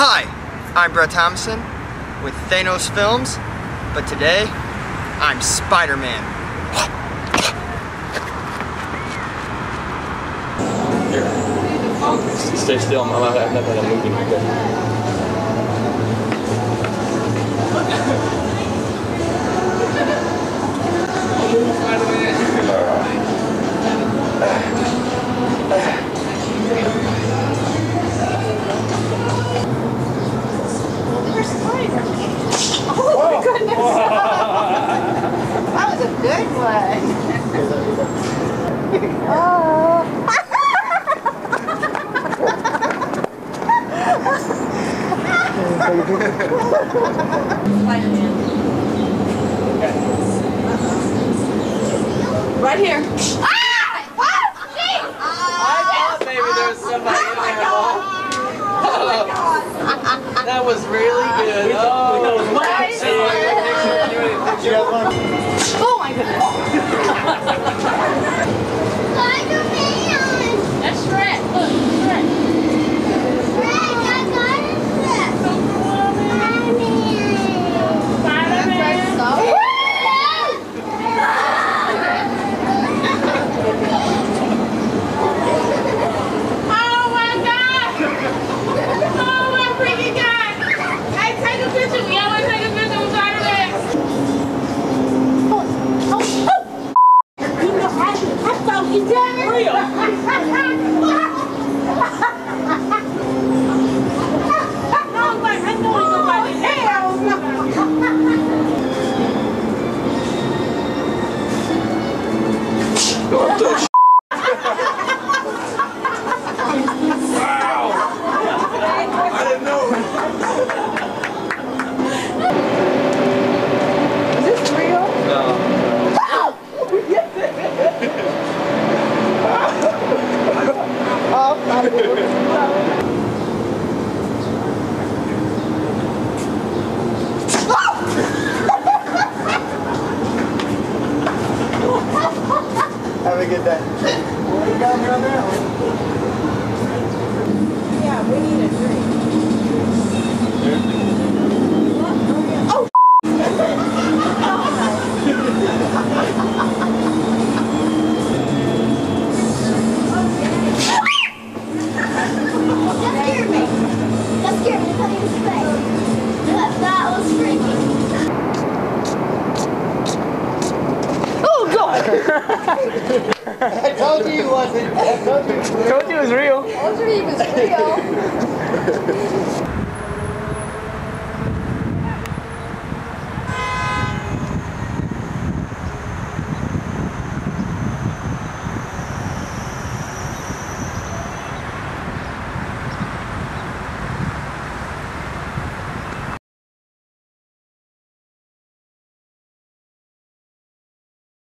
Hi, I'm Brett Thompson with Thanos Films, but today I'm Spider-Man. Here. Stay still. I'm, I'm, I'm, I'm moving. Good one. oh. Right here. Ah! Oh, What? I thought maybe there was somebody in there. that was really good. Oh, Oh my ないけど。Real. Have a good day. Yeah, we need a drink. Told you he wasn't. I told you. Told you it was real. I was real.